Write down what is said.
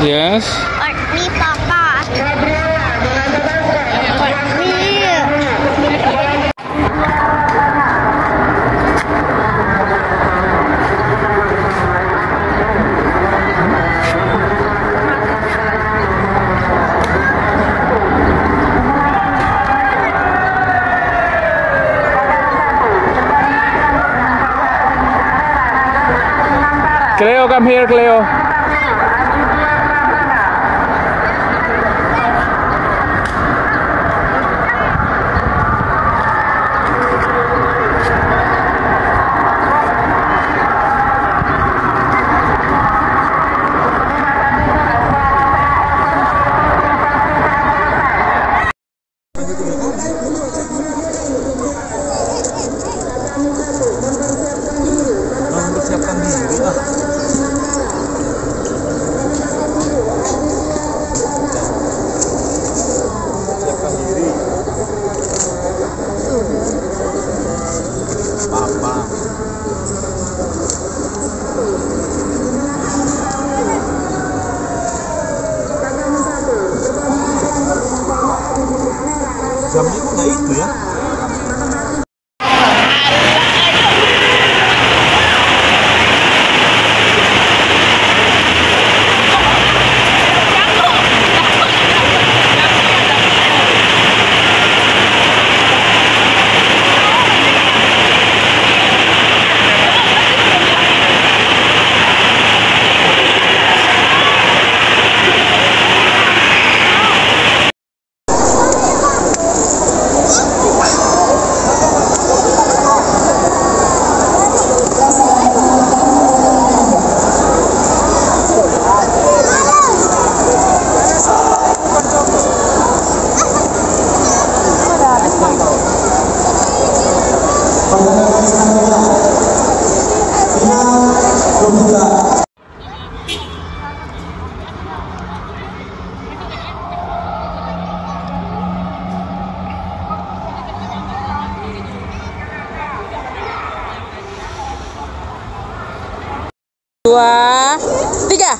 Yes. Warni papa. Warni. Cleo, come here, Cleo. 吧。Dua, tiga.